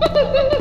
¡Ja, ja, ja!